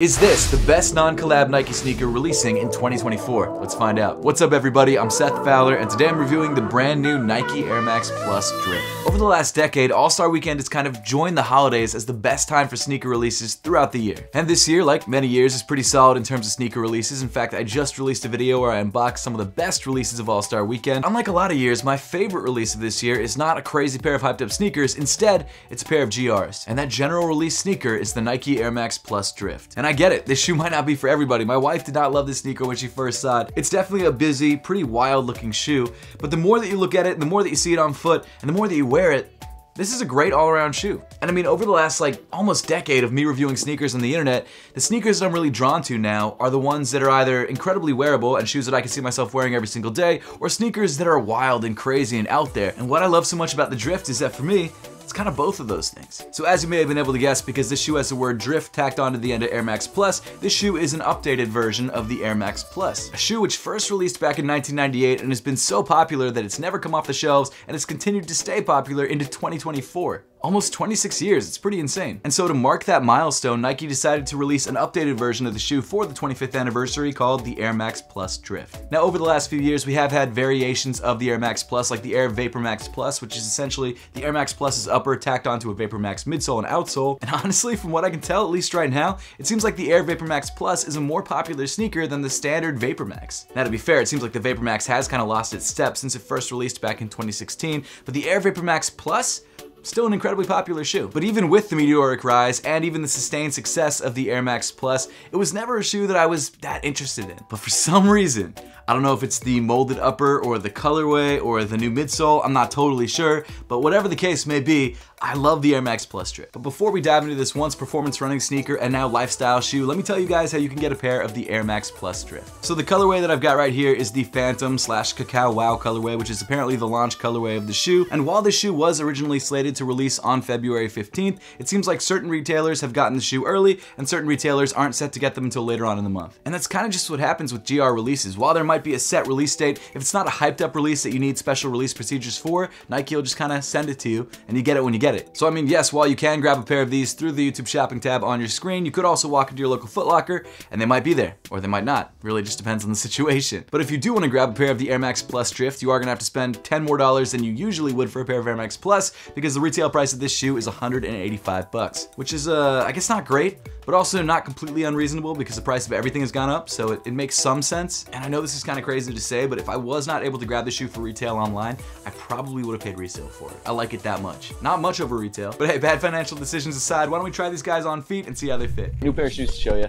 Is this the best non-collab Nike sneaker releasing in 2024? Let's find out. What's up everybody, I'm Seth Fowler and today I'm reviewing the brand new Nike Air Max Plus Drift. Over the last decade, All-Star Weekend has kind of joined the holidays as the best time for sneaker releases throughout the year. And this year, like many years, is pretty solid in terms of sneaker releases. In fact, I just released a video where I unboxed some of the best releases of All-Star Weekend. Unlike a lot of years, my favorite release of this year is not a crazy pair of hyped up sneakers, instead, it's a pair of GRs. And that general release sneaker is the Nike Air Max Plus Drift. And I get it, this shoe might not be for everybody. My wife did not love this sneaker when she first saw it. It's definitely a busy, pretty wild looking shoe, but the more that you look at it, the more that you see it on foot, and the more that you wear it, this is a great all-around shoe. And I mean, over the last like almost decade of me reviewing sneakers on the internet, the sneakers that I'm really drawn to now are the ones that are either incredibly wearable and shoes that I can see myself wearing every single day, or sneakers that are wild and crazy and out there. And what I love so much about the Drift is that for me, it's kind of both of those things. So as you may have been able to guess, because this shoe has the word drift tacked onto the end of Air Max Plus, this shoe is an updated version of the Air Max Plus. A shoe which first released back in 1998 and has been so popular that it's never come off the shelves and has continued to stay popular into 2024 almost 26 years, it's pretty insane. And so to mark that milestone, Nike decided to release an updated version of the shoe for the 25th anniversary called the Air Max Plus Drift. Now over the last few years, we have had variations of the Air Max Plus, like the Air Vapor Max Plus, which is essentially the Air Max Plus's upper tacked onto a Vapor Max midsole and outsole. And honestly, from what I can tell, at least right now, it seems like the Air Vapor Max Plus is a more popular sneaker than the standard Vapor Max. Now to be fair, it seems like the Vapor Max has kind of lost its step since it first released back in 2016, but the Air Vapor Max Plus Still an incredibly popular shoe. But even with the meteoric rise and even the sustained success of the Air Max Plus, it was never a shoe that I was that interested in. But for some reason, I don't know if it's the molded upper or the colorway or the new midsole, I'm not totally sure, but whatever the case may be, I love the Air Max Plus Drift. But before we dive into this once performance running sneaker and now lifestyle shoe, let me tell you guys how you can get a pair of the Air Max Plus Drift. So the colorway that I've got right here is the Phantom slash Cacao Wow colorway, which is apparently the launch colorway of the shoe. And while this shoe was originally slated to release on February 15th, it seems like certain retailers have gotten the shoe early and certain retailers aren't set to get them until later on in the month. And that's kind of just what happens with GR releases. While there might be a set release date, if it's not a hyped up release that you need special release procedures for, Nike will just kind of send it to you and you get it when you get it. So I mean, yes, while you can grab a pair of these through the YouTube shopping tab on your screen, you could also walk into your local Foot Locker and they might be there, or they might not. Really just depends on the situation. But if you do want to grab a pair of the Air Max Plus Drift, you are gonna have to spend 10 more dollars than you usually would for a pair of Air Max Plus because the retail price of this shoe is 185 bucks, which is, uh, I guess not great, but also not completely unreasonable because the price of everything has gone up, so it, it makes some sense. And I know this is kind of crazy to say, but if I was not able to grab the shoe for retail online, I probably would have paid resale for it. I like it that much. Not much over retail, but hey, bad financial decisions aside, why don't we try these guys on feet and see how they fit. New pair of shoes to show you.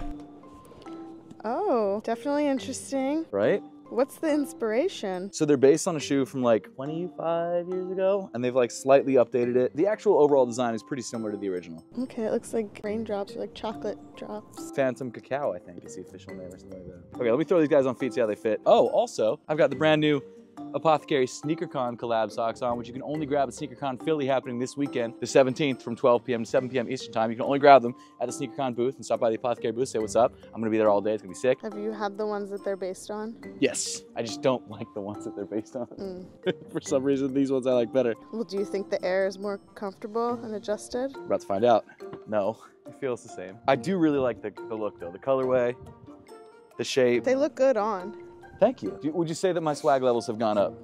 Oh, definitely interesting. Right? What's the inspiration? So they're based on a shoe from like 25 years ago, and they've like slightly updated it. The actual overall design is pretty similar to the original. Okay, it looks like raindrops or like chocolate drops. Phantom Cacao, I think is the official name or something like that. Okay, let me throw these guys on feet, see how they fit. Oh, also, I've got the brand new APTHCRY SneakerCon collab socks on, which you can only grab at SneakerCon Philly happening this weekend, the 17th from 12 p.m. to 7 p.m. Eastern Time. You can only grab them at the SneakerCon booth and stop by the APTHCRY booth, say what's up. I'm gonna be there all day, it's gonna be sick. Have you had the ones that they're based on? Yes, I just don't like the ones that they're based on. Mm. For some reason, these ones I like better. Well, do you think the air is more comfortable and adjusted? We're about to find out. No, it feels the same. I do really like the, the look though, the colorway, the shape. They look good on. Thank you. Would you say that my swag levels have gone up?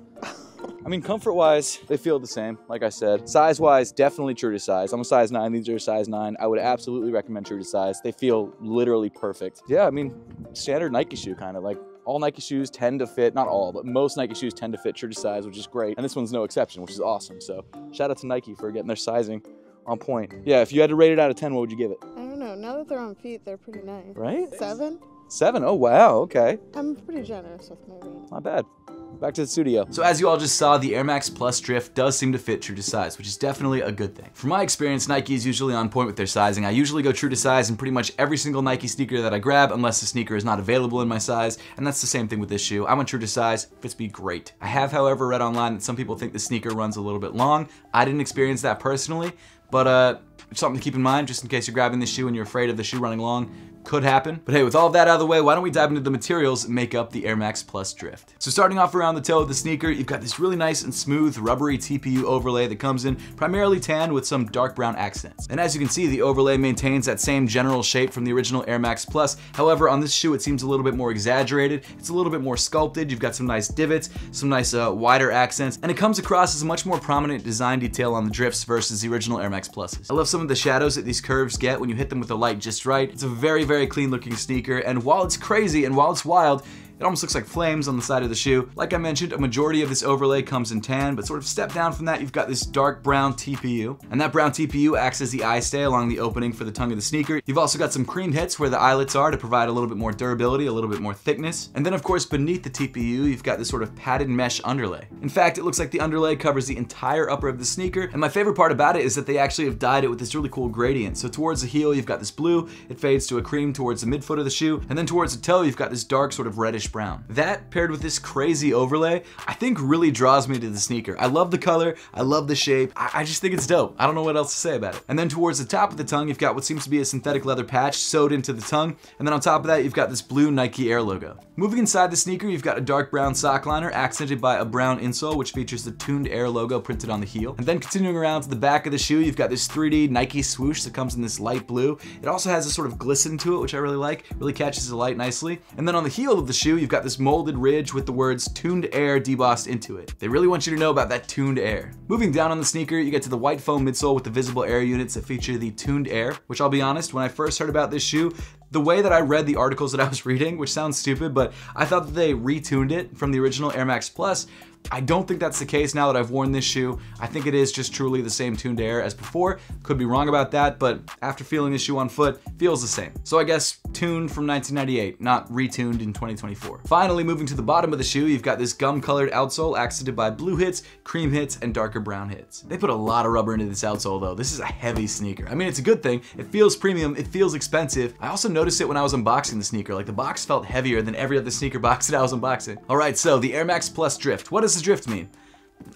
I mean, comfort-wise, they feel the same, like I said. Size-wise, definitely true to size. I'm a size 9, these are a size 9. I would absolutely recommend true to size. They feel literally perfect. Yeah, I mean, standard Nike shoe kind of, like all Nike shoes tend to fit, not all, but most Nike shoes tend to fit true to size, which is great. And this one's no exception, which is awesome. So shout out to Nike for getting their sizing on point. Yeah, if you had to rate it out of 10, what would you give it? I don't know. Now that they're on feet, they're pretty nice. Right? Seven? Seven? Oh, wow. Okay. I'm pretty generous with my rating. Not bad back to the studio. So as you all just saw, the Air Max Plus Drift does seem to fit true to size, which is definitely a good thing. From my experience, Nike is usually on point with their sizing. I usually go true to size in pretty much every single Nike sneaker that I grab, unless the sneaker is not available in my size, and that's the same thing with this shoe. I went true to size, fits me great. I have, however, read online that some people think the sneaker runs a little bit long. I didn't experience that personally, but uh, something to keep in mind, just in case you're grabbing this shoe and you're afraid of the shoe running long, Could happen. But hey, with all that out of the way, why don't we dive into the materials make up the Air Max Plus Drift. So starting off around the toe of the sneaker, you've got this really nice and smooth rubbery TPU overlay that comes in primarily tan with some dark brown accents. And as you can see, the overlay maintains that same general shape from the original Air Max Plus. However, on this shoe, it seems a little bit more exaggerated. It's a little bit more sculpted. You've got some nice divots, some nice uh, wider accents, and it comes across as a much more prominent design detail on the drifts versus the original Air Max Pluses. I love some of the shadows that these curves get when you hit them with the light just right. It's a very, very clean looking sneaker, and while it's crazy and while it's wild, it almost looks like flames on the side of the shoe. Like I mentioned, a majority of this overlay comes in tan, but sort of step down from that, you've got this dark brown TPU. And that brown TPU acts as the eye stay along the opening for the tongue of the sneaker. You've also got some cream hits where the eyelets are to provide a little bit more durability, a little bit more thickness. And then of course, beneath the TPU, you've got this sort of padded mesh underlay. In fact, it looks like the underlay covers the entire upper of the sneaker. And my favorite part about it is that they actually have dyed it with this really cool gradient. So towards the heel, you've got this blue, it fades to a cream towards the midfoot of the shoe. And then towards the toe, you've got this dark sort of reddish brown. That paired with this crazy overlay, I think really draws me to the sneaker. I love the color, I love the shape, I, I, just think it's dope. I don't know what else to say about it. And then towards the top of the tongue, you've got what seems to be a synthetic leather patch sewed into the tongue, and then on top of that, you've got this blue Nike Air logo. Moving inside the sneaker, you've got a dark brown sock liner accented by a brown insole, which features the tuned Air logo printed on the heel. And then continuing around to the back of the shoe, you've got this 3D Nike swoosh that comes in this light blue. It also has a sort of glisten to it, which I really like. really catches the light nicely. And then on the heel of the shoe, you've got this molded ridge with the words tuned air debossed into it. They really want you to know about that tuned air. Moving down on the sneaker, you get to the white foam midsole with the visible air units that feature the tuned air, which I'll be honest, when I first heard about this shoe, the way that I read the articles that I was reading, which sounds stupid, but I thought that they retuned it from the original Air Max Plus, I don't think that's the case now that I've worn this shoe. I think it is just truly the same tuned air as before. Could be wrong about that, but after feeling this shoe on foot, feels the same. So I guess tuned from 1998, not retuned in 2024. Finally, moving to the bottom of the shoe, you've got this gum-colored outsole accented by blue hits, cream hits, and darker brown hits. They put a lot of rubber into this outsole though. This is a heavy sneaker. I mean, it's a good thing. It feels premium, it feels expensive. I also noticed it when I was unboxing the sneaker. Like the box felt heavier than every other sneaker box that I was unboxing. All right, so the Air Max Plus Drift. What does the Drift mean?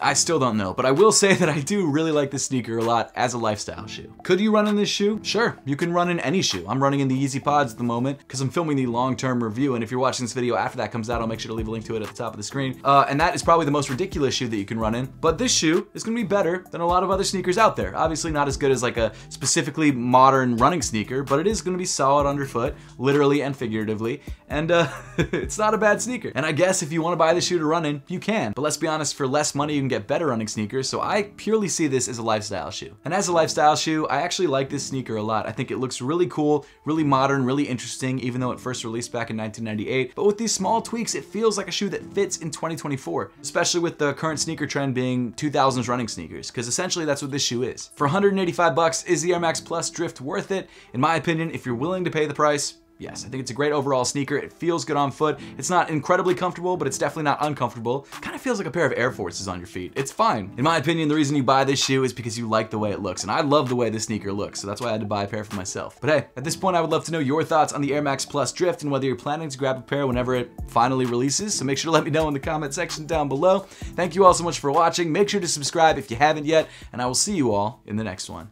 I still don't know, but I will say that I do really like this sneaker a lot as a lifestyle shoe. Could you run in this shoe? Sure, you can run in any shoe. I'm running in the Yeezy Pods at the moment because I'm filming the long-term review, and if you're watching this video after that comes out, I'll make sure to leave a link to it at the top of the screen. Uh, and that is probably the most ridiculous shoe that you can run in, but this shoe is gonna be better than a lot of other sneakers out there. Obviously not as good as like a specifically modern running sneaker, but it is gonna be solid underfoot, literally and figuratively, and uh, it's not a bad sneaker. And I guess if you wanna buy the shoe to run in, you can, but let's be honest, for less money, you can get better running sneakers, so I purely see this as a lifestyle shoe. And as a lifestyle shoe, I actually like this sneaker a lot. I think it looks really cool, really modern, really interesting, even though it first released back in 1998. But with these small tweaks, it feels like a shoe that fits in 2024, especially with the current sneaker trend being 2000s running sneakers, because essentially that's what this shoe is. For 185 bucks, is the Air Max Plus Drift worth it? In my opinion, if you're willing to pay the price, Yes, I think it's a great overall sneaker. It feels good on foot. It's not incredibly comfortable, but it's definitely not uncomfortable. Kind of feels like a pair of Air Forces on your feet. It's fine. In my opinion, the reason you buy this shoe is because you like the way it looks, and I love the way this sneaker looks, so that's why I had to buy a pair for myself. But hey, at this point, I would love to know your thoughts on the Air Max Plus Drift and whether you're planning to grab a pair whenever it finally releases, so make sure to let me know in the comment section down below. Thank you all so much for watching. Make sure to subscribe if you haven't yet, and I will see you all in the next one.